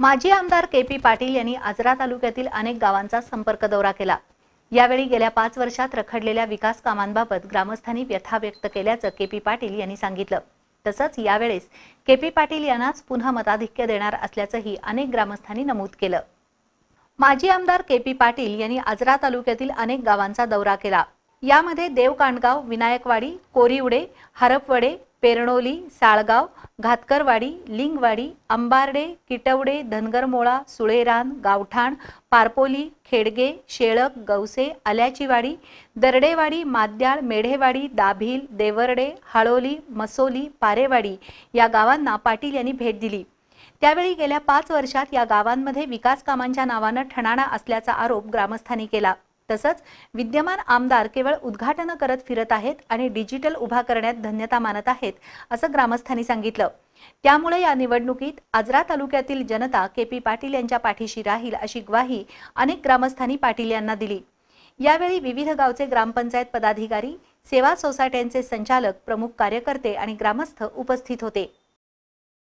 माजी आमदार के पी पाटील यांनी आजरा तालुक्यातील अनेक गावांचा संपर्क दौरा केला. यावेळी गेल्या पाच वर्षात रखडलेल्या विकास कामांबाबत ग्रामस्थांनी व्यथा व्यक्त केल्याचं के पी पाटील यांनी सांगितलं. तसंच यावेळेस के पी पाटील यांनाच पुन्हा मताधिक्य देणार असल्याचंही अनेक ग्रामस्थांनी नमूद केलं. माजी आमदार के पी पाटील यांनी आजरा तालुक्यातील अनेक गावांचा दौरा केला. यामध्ये देवकांडगाव विनायकवाडी कोरिवडे हरपवडे पेरणोली साळगाव घातकरवाडी लिंगवाडी अंबारडे किटवडे धनगरमोळा सुळेरान गावठाण पारपोली खेडगे शेळक गवसे आल्याचीवाडी दरडेवाडी माद्याळ मेढेवाडी दाभिल देवर्डे हाळोली मसोली पारेवाडी या गावांना पाटील यांनी भेट दिली. त्यावेळी गेल्या पाच वर्षात या गावांमध्ये विकास कामांच्या नावानं ठणाणा असल्याचा आरोप ग्रामस्थांनी केला. तसंच विद्यमान आमदार केवळ उद्घाटनं करत फिरत आहेत आणि डिजिटल उभा करण्यात धन्यता मानत आहेत असं ग्रामस्थांनी सांगितलं. त्यामुळे या निवडणुकीत आजरा तालुक्यातील जनता के पी पाटील यांच्या पाठीशी राहील अशी ग्वाही अनेक ग्रामस्थांनी पाटील यांना दिली. यावेळी विविध गावचे ग्रामपंचायत पदाधिकारी सेवा सोसायट्यांचे संचालक प्रमुख कार्यकर्ते आणि ग्रामस्थ उपस्थित होते.